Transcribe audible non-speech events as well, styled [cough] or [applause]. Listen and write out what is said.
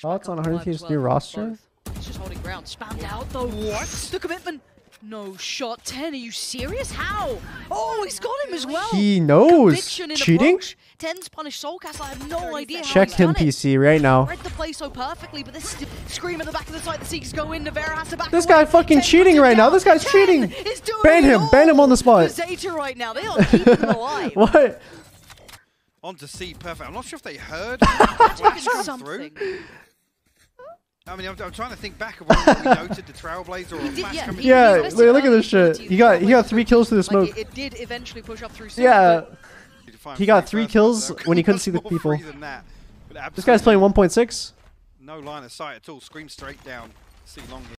Thoughts on Back up Hunter alive Team's as new well, roster? He's just holding ground. Spammed out though. What? The commitment. No shot. 10. Are you serious? How? Oh, he's got him as well. He knows. Cheating? TENNN's punished Soulcas. I have no idea Check him. PC, right now. Read the play so perfectly, but this st- ScreaM at the back of the site. The Seekers go in. Nivera has to back This away. guy fucking cheating puts it right now. This guy's cheating. Ban it him. Ban him on the spot. Zeta right now. They are keeping him [laughs] alive. What? On to C, perfect. I'm not sure if they heard [laughs] That's through. Something. I mean, I'm, I'm trying to think back of when we noted the Trailblazer or did- flash yeah, coming he- Yeah, look, at this shit. team. He got he got three kills through the smoke. Like, it, it did eventually push up through. soon, Yeah. but to find He got three kills person. when he couldn't [laughs] see the people. that. This guy's playing 1.6. No line of sight at all. ScreaM straight down. See long.